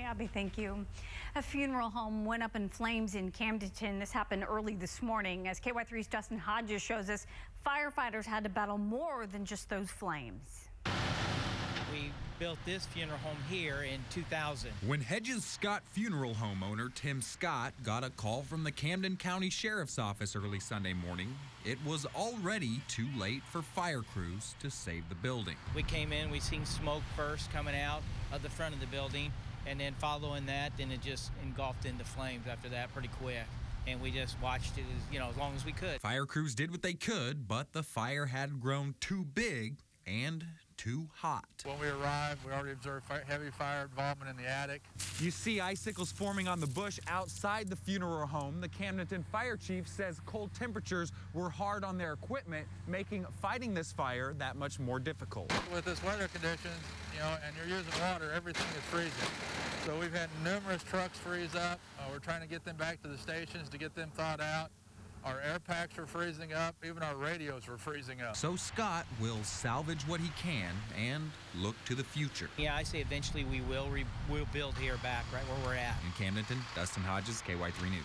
Abby, thank you. A funeral home went up in flames in Camdenton. This happened early this morning. As KY3's Dustin Hodges shows us, firefighters had to battle more than just those flames. We built this funeral home here in 2000. When Hedges Scott funeral home owner Tim Scott got a call from the Camden County Sheriff's Office early Sunday morning, it was already too late for fire crews to save the building. We came in, we seen smoke first coming out of the front of the building, and then following that, then it just engulfed into flames after that pretty quick. And we just watched it, as, you know, as long as we could. Fire crews did what they could, but the fire had grown too big and too hot. When we arrived, we already observed fi- heavy fire involvement in the attic. You see icicles forming on the bush outside the funeral home. The Camdenton fire chief says cold temperatures were hard on their equipment, making fighting this fire that much more difficult. With this weather conditions, you know, and you're using water, everything is freezing. So we've had numerous trucks freeze up. Uh, we're trying to get them back to the stations to get them thawed out. Our air packs are freezing up. Even our radios were freezing up. So Scott will salvage what he can and look to the future. Yeah, I say eventually we will re- we'll build here back right where we're at. In Camdenton, Dustin Hodges, KY3 News.